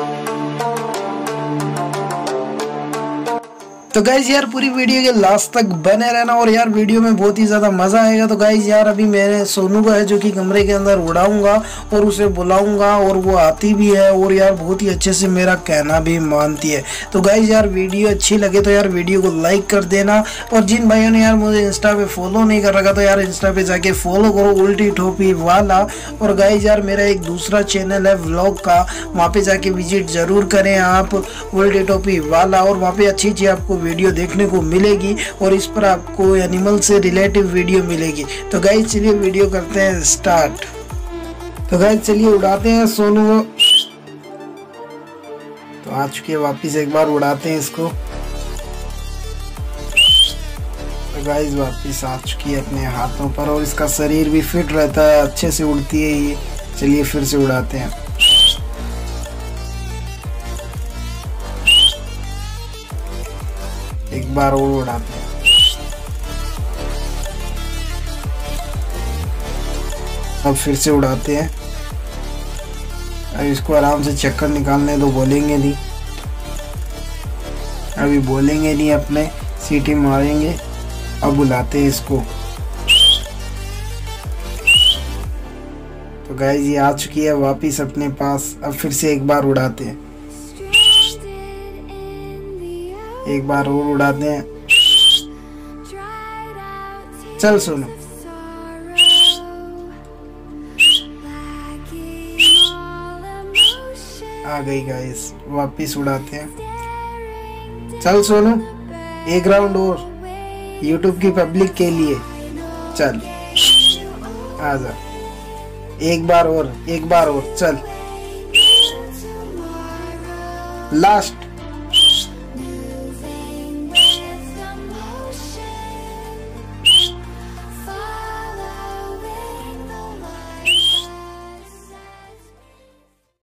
thank you तो guys यार, पूरी वीडियो के लास्ट तक बने रहना और यार वीडियो में बहुत ही ज़्यादा मज़ा आएगा। तो गाइज़ यार, अभी मैंने सोनू को है, जो कि कमरे के अंदर उड़ाऊँगा और उसे बुलाऊँगा और वो आती भी है और यार, बहुत ही अच्छे से मेरा कहना भी मानती है। तो गाइज़ यार वीडियो अच्छी लगे तो यार वीडियो को लाइक कर देना। और जिन भाइयों ने यार मुझे इंस्टा पे फॉलो नहीं कर रखा तो यार इंस्टा पे जाके फॉलो करो, उल्टी ठोपी वाला। और गाइज़ यार, मेरा एक दूसरा चैनल है व्लॉग का। वहाँ पे जाके विज़िट ज़रूर करें आप, उल्टी टोपी वाला। और वहाँ पे अच्छी अच्छी आपको वीडियो देखने को मिलेगी और इस पर आपको एनिमल से रिलेटिव वीडियो मिलेगी। तो गाइज़ चलिए वीडियो करते हैं स्टार्ट तो गाइज़ चलिए उड़ाते हैं सोनू। तो आ चुके हैं वापिस एक बार उड़ाते हैं इसको। तो गाइज़ वापिस आ चुकी है अपने हाथों पर और इसका शरीर भी फिट रहता है, अच्छे से उड़ती है ये। चलिए फिर से उड़ाते हैं। एक बार और उड़ाते हैं अब फिर से उड़ाते हैं। अब इसको आराम से चक्कर निकालने तो बोलेंगे नहीं। अभी बोलेंगे नहीं, अपने सीटी मारेंगे। अब बुलाते हैं इसको। तो गाइस ये आ चुकी है वापिस अपने पास। अब फिर से एक बार उड़ाते हैं। एक बार और उड़ाते हैं। चल सुनो। आ गई गाइस वापिस उड़ाते हैं। चल सोनू, एक राउंड और। यूट्यूब की पब्लिक के लिए। चल। आ जा। एक बार और, एक बार और, चल। लास्ट